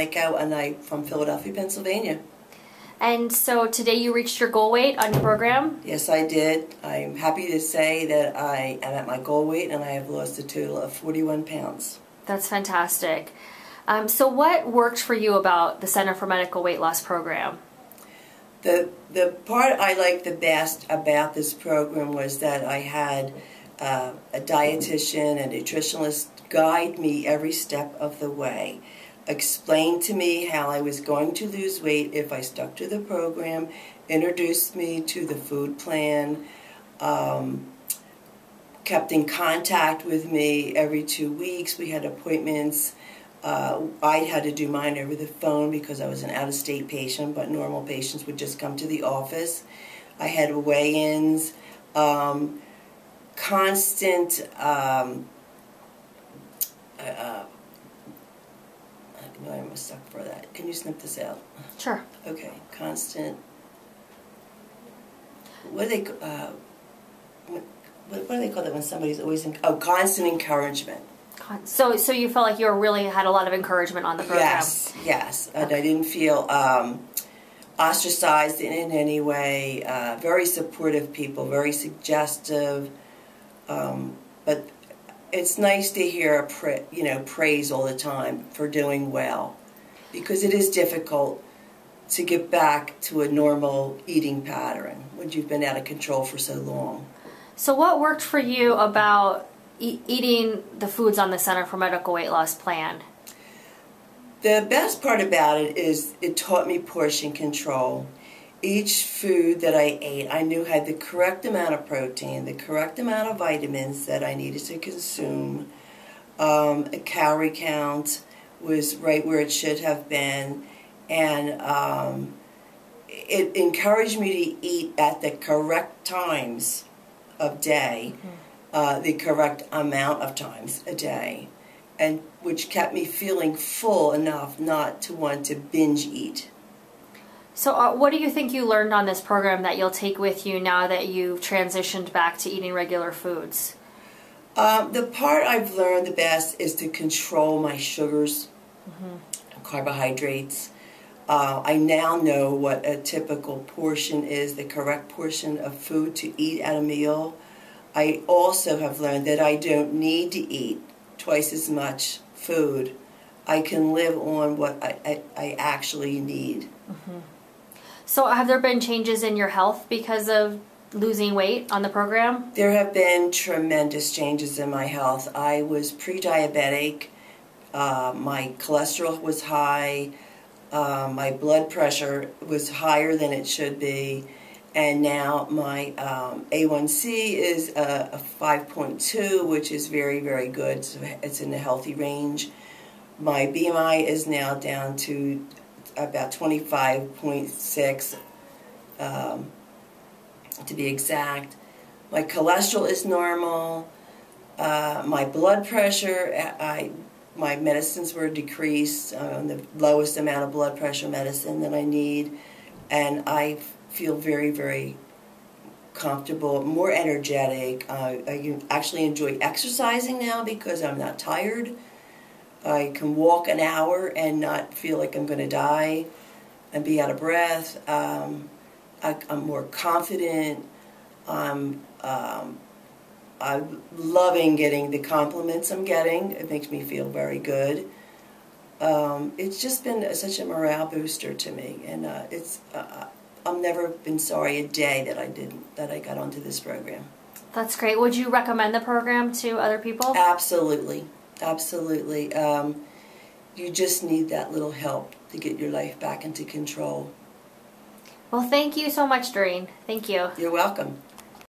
And I'm from Philadelphia, Pennsylvania. And so today you reached your goal weight on your program? Yes, I did. I'm happy to say that I am at my goal weight and I have lost a total of 41 pounds. That's fantastic. Um, so, what worked for you about the Center for Medical Weight Loss program? The, the part I liked the best about this program was that I had uh, a dietitian, a nutritionist guide me every step of the way explained to me how I was going to lose weight if I stuck to the program, introduced me to the food plan, um, kept in contact with me every two weeks. We had appointments. Uh, I had to do mine over the phone because I was an out of state patient, but normal patients would just come to the office. I had weigh ins, um, constant. Um, uh, I'm for that. Can you snip this out? Sure. Okay, constant. What do they? Uh, what, what do they call that when somebody's always in? Oh, constant encouragement. So, so you felt like you really had a lot of encouragement on the program. Yes, yes, okay. and I didn't feel um, ostracized in, in any way. Uh, very supportive people, very suggestive, um, but it's nice to hear pra- you know praise all the time for doing well because it is difficult to get back to a normal eating pattern when you've been out of control for so long. So what worked for you about e- eating the foods on the Center for Medical Weight Loss plan? The best part about it is it taught me portion control each food that I ate, I knew had the correct amount of protein, the correct amount of vitamins that I needed to consume. Um, a calorie count was right where it should have been, and um, it encouraged me to eat at the correct times of day, mm-hmm. uh, the correct amount of times a day, and which kept me feeling full enough not to want to binge eat. So, uh, what do you think you learned on this program that you'll take with you now that you've transitioned back to eating regular foods? Um, the part I've learned the best is to control my sugars, mm-hmm. carbohydrates. Uh, I now know what a typical portion is, the correct portion of food to eat at a meal. I also have learned that I don't need to eat twice as much food. I can live on what I, I, I actually need. Mm-hmm. So, have there been changes in your health because of losing weight on the program? There have been tremendous changes in my health. I was pre diabetic, uh, my cholesterol was high, uh, my blood pressure was higher than it should be, and now my um, A1C is a, a 5.2, which is very, very good. So it's in a healthy range. My BMI is now down to about 25.6 um, to be exact. My cholesterol is normal. Uh, my blood pressure, I, my medicines were decreased on uh, the lowest amount of blood pressure medicine that I need, and I feel very, very comfortable, more energetic. Uh, I actually enjoy exercising now because I'm not tired. I can walk an hour and not feel like I'm going to die and be out of breath. Um, I, am more confident. I'm, um, I'm loving getting the compliments I'm getting. It makes me feel very good. Um, it's just been such a morale booster to me, and uh, it's uh, I've never been sorry a day that I didn't that I got onto this program. That's great. Would you recommend the program to other people? Absolutely. Absolutely. Um, you just need that little help to get your life back into control. Well, thank you so much, Doreen. Thank you. You're welcome.